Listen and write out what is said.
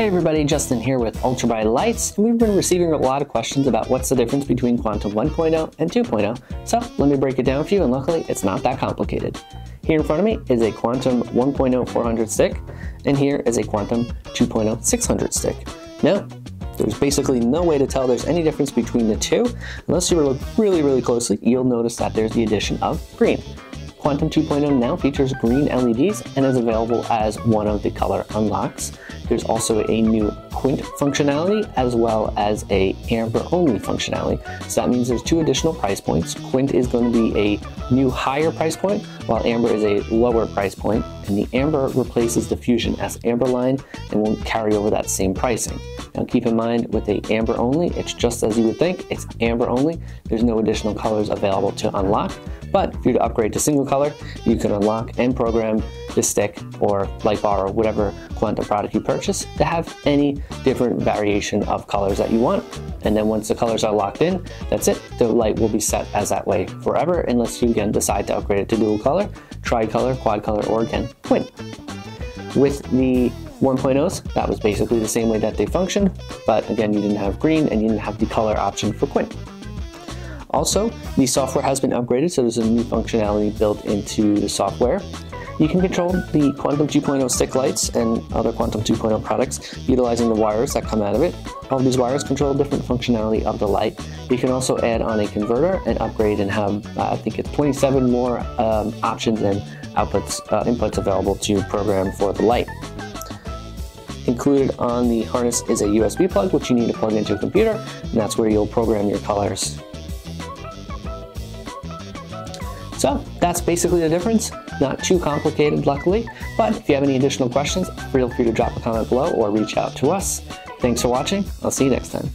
Hey everybody, Justin here with Ultra Bright Lightz, we've been receiving a lot of questions about what's the difference between Quantum 1.0 and 2.0. So let me break it down for you, and luckily it's not that complicated. Here in front of me is a Quantum 1.0 400 stick, and here is a Quantum 2.0 600 stick. Now, there's basically no way to tell there's any difference between the two. Unless you look really, really closely, you'll notice that there's the addition of green. Quantum 2.0 now features green LEDs and is available as one of the color unlocks. There's also a new Quint functionality as well as a Amber only functionality. So that means there's two additional price points. Quint is going to be a new higher price point while Amber is a lower price point and the Amber replaces the Fusion S Amber line and won't carry over that same pricing. Now keep in mind with the Amber only, it's just as you would think, it's Amber only. There's no additional colors available to unlock. But if to upgrade to single color, you can unlock and program the stick or light bar or whatever Quantum product you purchase to have any different variation of colors that you want. And then once the colors are locked in, that's it. The light will be set as that way forever unless you again decide to upgrade it to dual color, tri-color, quad color, or again, Quint. With the 1.0s, that was basically the same way that they functioned, but again, you didn't have green and you didn't have the color option for Quint. Also, the software has been upgraded, so there's a new functionality built into the software. You can control the Quantum 2.0 stick lights and other Quantum 2.0 products utilizing the wires that come out of it. All of these wires control different functionality of the light. You can also add on a converter and upgrade and have, uh, I think it's 27 more um, options and outputs, uh, inputs available to program for the light. Included on the harness is a USB plug, which you need to plug into a computer, and that's where you'll program your colors so that's basically the difference. Not too complicated, luckily, but if you have any additional questions, feel free to drop a comment below or reach out to us. Thanks for watching. I'll see you next time.